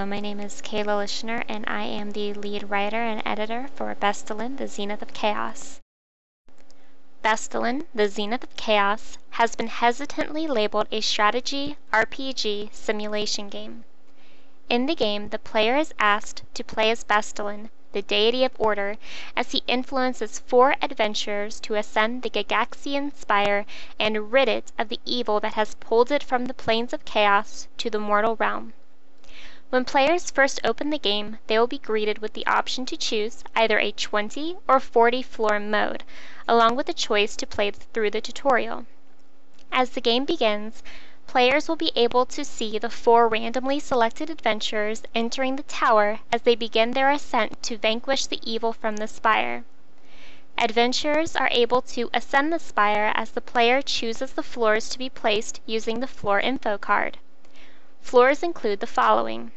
Hello, my name is Kayla Lischner, and I am the lead writer and editor for Bestellen, The Zenith of Chaos. Bestellen, The Zenith of Chaos has been hesitantly labeled a strategy RPG simulation game. In the game, the player is asked to play as Bestellen, the deity of order, as he influences four adventurers to ascend the Gagaxian spire and rid it of the evil that has pulled it from the planes of chaos to the mortal realm. When players first open the game, they will be greeted with the option to choose either a 20 or 40 floor mode, along with the choice to play through the tutorial. As the game begins, players will be able to see the four randomly selected adventurers entering the tower as they begin their ascent to vanquish the evil from the spire. Adventurers are able to ascend the spire as the player chooses the floors to be placed using the floor info card. Floors include the following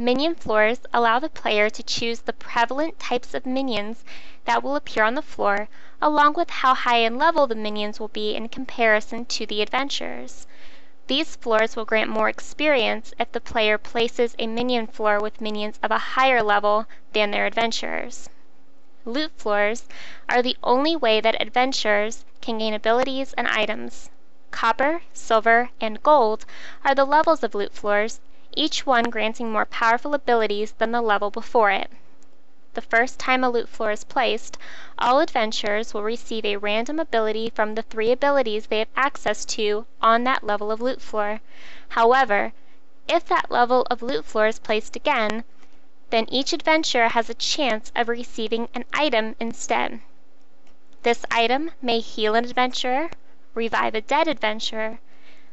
Minion floors allow the player to choose the prevalent types of minions that will appear on the floor, along with how high in level the minions will be in comparison to the adventurers. These floors will grant more experience if the player places a minion floor with minions of a higher level than their adventurers. Loot floors are the only way that adventurers can gain abilities and items. Copper, silver, and gold are the levels of loot floors each one granting more powerful abilities than the level before it. The first time a loot floor is placed, all adventurers will receive a random ability from the three abilities they have access to on that level of loot floor. However, if that level of loot floor is placed again, then each adventurer has a chance of receiving an item instead. This item may heal an adventurer, revive a dead adventurer,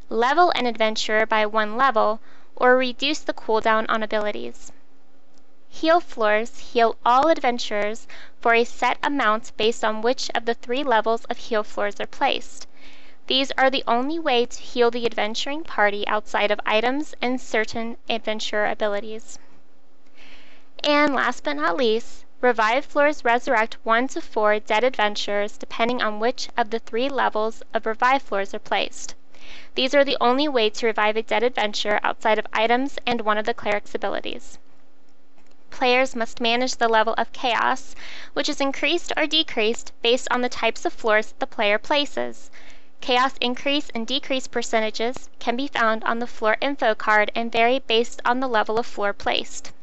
level an adventurer by one level, or reduce the cooldown on abilities. Heal floors heal all adventurers for a set amount based on which of the three levels of heal floors are placed. These are the only way to heal the adventuring party outside of items and certain adventurer abilities. And last but not least, Revive floors resurrect 1 to 4 dead adventurers depending on which of the three levels of Revive floors are placed. These are the only way to revive a dead adventurer outside of items and one of the cleric's abilities. Players must manage the level of chaos, which is increased or decreased based on the types of floors that the player places. Chaos increase and decrease percentages can be found on the floor info card and vary based on the level of floor placed.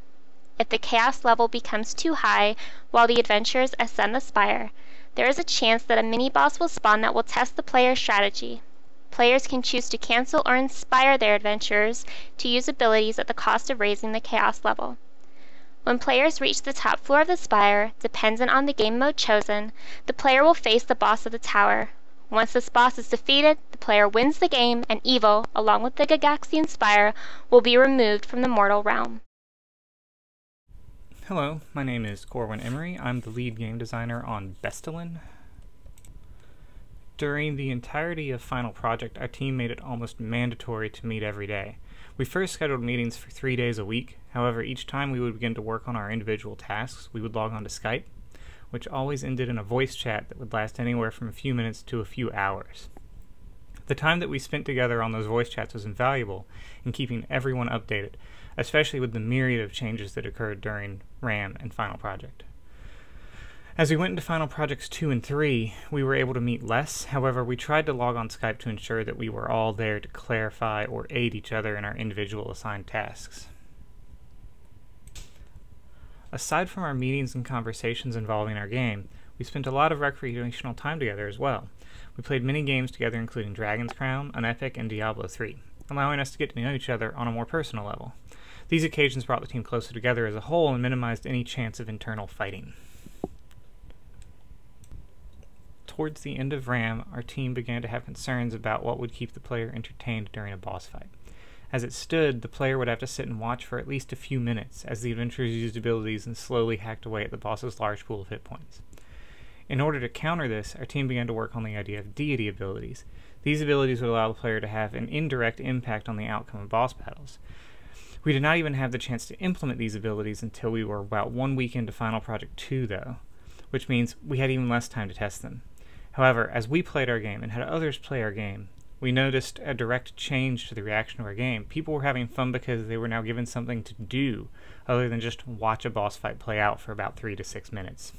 If the chaos level becomes too high while the adventurers ascend the spire, there is a chance that a mini boss will spawn that will test the player's strategy. Players can choose to cancel or inspire their adventurers to use abilities at the cost of raising the chaos level. When players reach the top floor of the spire, dependent on the game mode chosen, the player will face the boss of the tower. Once this boss is defeated, the player wins the game and evil, along with the Gagaxian spire, will be removed from the mortal realm. Hello, my name is Corwin Emory. I'm the lead game designer on Bestellen, during the entirety of Final Project, our team made it almost mandatory to meet every day. We first scheduled meetings for three days a week. However, each time we would begin to work on our individual tasks, we would log on to Skype, which always ended in a voice chat that would last anywhere from a few minutes to a few hours. The time that we spent together on those voice chats was invaluable in keeping everyone updated, especially with the myriad of changes that occurred during RAM and Final Project. As we went into Final Projects 2 and 3, we were able to meet less. However, we tried to log on Skype to ensure that we were all there to clarify or aid each other in our individual assigned tasks. Aside from our meetings and conversations involving our game, we spent a lot of recreational time together as well. We played many games together including Dragon's Crown, Unepic, and Diablo 3, allowing us to get to know each other on a more personal level. These occasions brought the team closer together as a whole and minimized any chance of internal fighting. Towards the end of RAM, our team began to have concerns about what would keep the player entertained during a boss fight. As it stood, the player would have to sit and watch for at least a few minutes as the adventurers used abilities and slowly hacked away at the boss's large pool of hit points. In order to counter this, our team began to work on the idea of deity abilities. These abilities would allow the player to have an indirect impact on the outcome of boss battles. We did not even have the chance to implement these abilities until we were about one week into Final Project 2, though, which means we had even less time to test them. However, as we played our game and had others play our game, we noticed a direct change to the reaction of our game. People were having fun because they were now given something to do other than just watch a boss fight play out for about three to six minutes.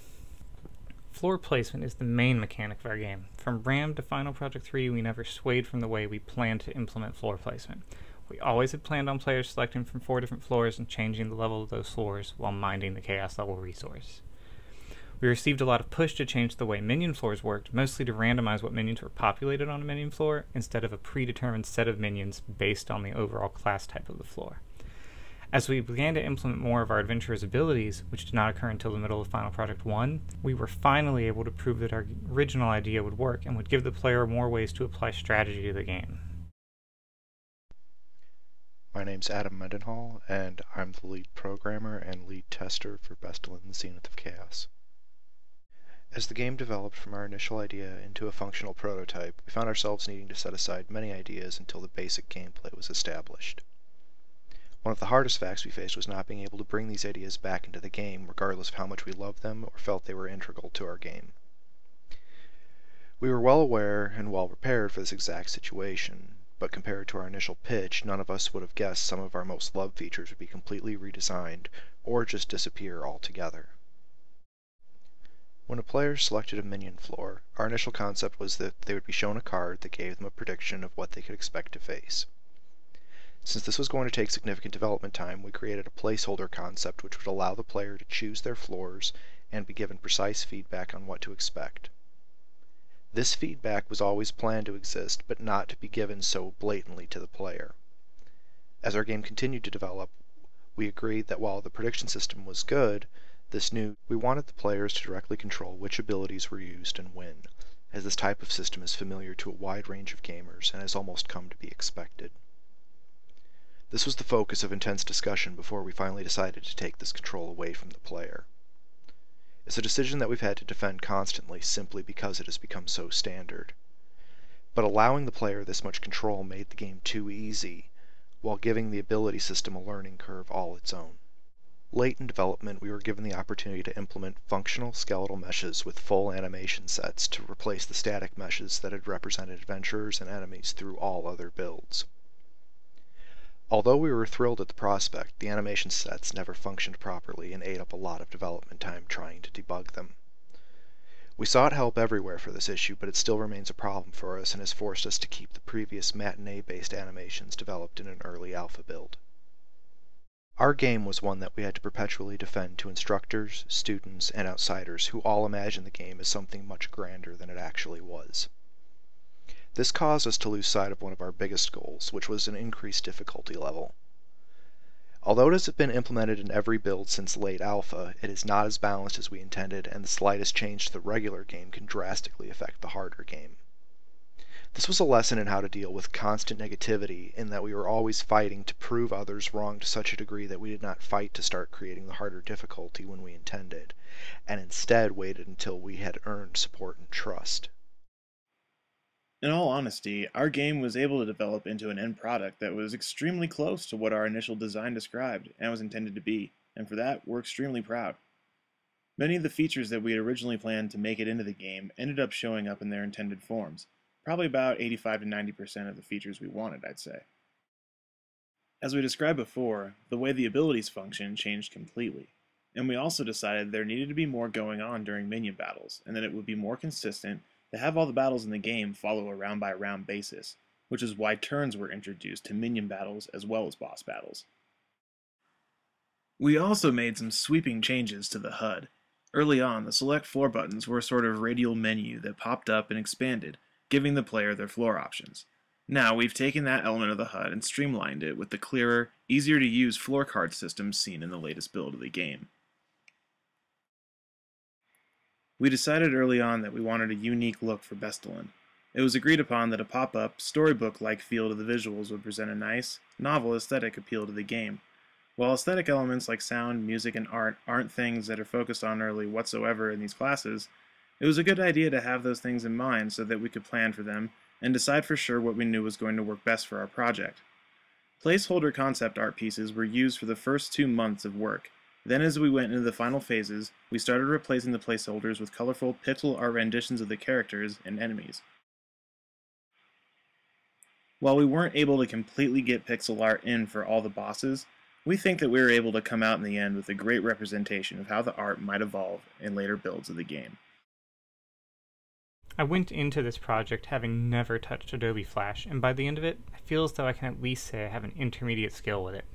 Floor placement is the main mechanic of our game. From RAM to Final Project 3, we never swayed from the way we planned to implement floor placement. We always had planned on players selecting from four different floors and changing the level of those floors while minding the Chaos level resource. We received a lot of push to change the way minion floors worked, mostly to randomize what minions were populated on a minion floor instead of a predetermined set of minions based on the overall class type of the floor. As we began to implement more of our adventurer's abilities, which did not occur until the middle of Final Project 1, we were finally able to prove that our original idea would work and would give the player more ways to apply strategy to the game. My name's Adam Mendenhall, and I'm the lead programmer and lead tester for Bestellen the Zenith of Chaos. As the game developed from our initial idea into a functional prototype, we found ourselves needing to set aside many ideas until the basic gameplay was established. One of the hardest facts we faced was not being able to bring these ideas back into the game, regardless of how much we loved them or felt they were integral to our game. We were well aware and well prepared for this exact situation, but compared to our initial pitch, none of us would have guessed some of our most loved features would be completely redesigned or just disappear altogether. When a player selected a minion floor, our initial concept was that they would be shown a card that gave them a prediction of what they could expect to face. Since this was going to take significant development time, we created a placeholder concept which would allow the player to choose their floors and be given precise feedback on what to expect. This feedback was always planned to exist, but not to be given so blatantly to the player. As our game continued to develop, we agreed that while the prediction system was good, this new we wanted the players to directly control which abilities were used and when, as this type of system is familiar to a wide range of gamers and has almost come to be expected. This was the focus of intense discussion before we finally decided to take this control away from the player. It's a decision that we've had to defend constantly simply because it has become so standard. But allowing the player this much control made the game too easy, while giving the ability system a learning curve all its own. Late in development, we were given the opportunity to implement functional skeletal meshes with full animation sets to replace the static meshes that had represented adventurers and enemies through all other builds. Although we were thrilled at the prospect, the animation sets never functioned properly and ate up a lot of development time trying to debug them. We sought help everywhere for this issue, but it still remains a problem for us and has forced us to keep the previous matinee-based animations developed in an early alpha build. Our game was one that we had to perpetually defend to instructors, students, and outsiders who all imagined the game as something much grander than it actually was. This caused us to lose sight of one of our biggest goals, which was an increased difficulty level. Although it has been implemented in every build since late alpha, it is not as balanced as we intended, and the slightest change to the regular game can drastically affect the harder game. This was a lesson in how to deal with constant negativity in that we were always fighting to prove others wrong to such a degree that we did not fight to start creating the harder difficulty when we intended, and instead waited until we had earned support and trust. In all honesty, our game was able to develop into an end product that was extremely close to what our initial design described and was intended to be, and for that, we're extremely proud. Many of the features that we had originally planned to make it into the game ended up showing up in their intended forms, probably about 85 to 90% of the features we wanted, I'd say. As we described before, the way the abilities function changed completely, and we also decided there needed to be more going on during minion battles, and that it would be more consistent to have all the battles in the game follow a round by round basis, which is why turns were introduced to minion battles as well as boss battles. We also made some sweeping changes to the HUD. Early on, the select floor buttons were a sort of radial menu that popped up and expanded, giving the player their floor options. Now we've taken that element of the HUD and streamlined it with the clearer, easier to use floor card system seen in the latest build of the game. We decided early on that we wanted a unique look for Bestellen. It was agreed upon that a pop-up, storybook-like feel to the visuals would present a nice, novel aesthetic appeal to the game. While aesthetic elements like sound, music, and art aren't things that are focused on early whatsoever in these classes, it was a good idea to have those things in mind so that we could plan for them and decide for sure what we knew was going to work best for our project. Placeholder concept art pieces were used for the first two months of work, then as we went into the final phases, we started replacing the placeholders with colorful pixel art renditions of the characters and enemies. While we weren't able to completely get pixel art in for all the bosses, we think that we were able to come out in the end with a great representation of how the art might evolve in later builds of the game. I went into this project having never touched Adobe Flash, and by the end of it, I feel as though I can at least say I have an intermediate skill with it.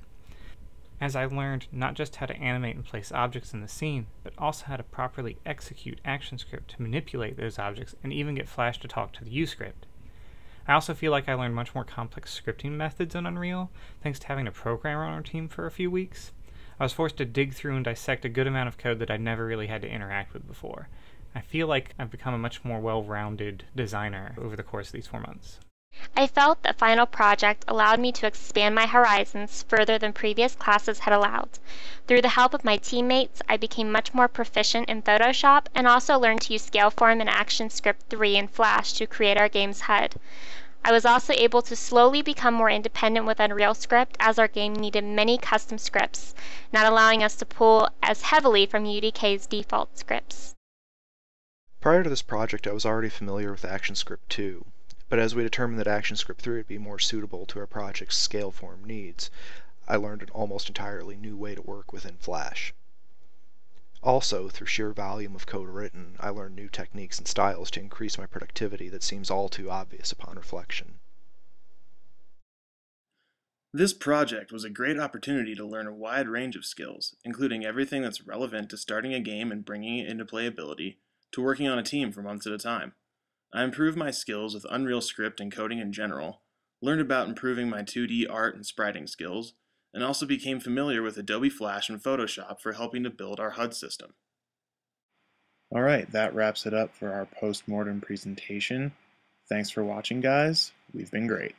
As I learned not just how to animate and place objects in the scene, but also how to properly execute ActionScript to manipulate those objects and even get Flash to talk to the UScript. I also feel like I learned much more complex scripting methods in Unreal, thanks to having a programmer on our team for a few weeks. I was forced to dig through and dissect a good amount of code that I'd never really had to interact with before. I feel like I've become a much more well rounded designer over the course of these four months. I felt the final project allowed me to expand my horizons further than previous classes had allowed. Through the help of my teammates, I became much more proficient in Photoshop and also learned to use Scaleform and ActionScript 3 in Flash to create our game's HUD. I was also able to slowly become more independent with Unreal Script as our game needed many custom scripts, not allowing us to pull as heavily from UDK's default scripts. Prior to this project, I was already familiar with ActionScript 2, but as we determined that ActionScript 3 would be more suitable to our project's Scaleform needs, I learned an almost entirely new way to work within Flash. Also, through sheer volume of code written, I learned new techniques and styles to increase my productivity that seems all too obvious upon reflection. This project was a great opportunity to learn a wide range of skills, including everything that's relevant to starting a game and bringing it into playability, to working on a team for months at a time. I improved my skills with Unreal Script and coding in general, learned about improving my 2D art and spriting skills, and also became familiar with Adobe Flash and Photoshop for helping to build our HUD system. Alright, that wraps it up for our post-mortem presentation. Thanks for watching, guys. We've been great.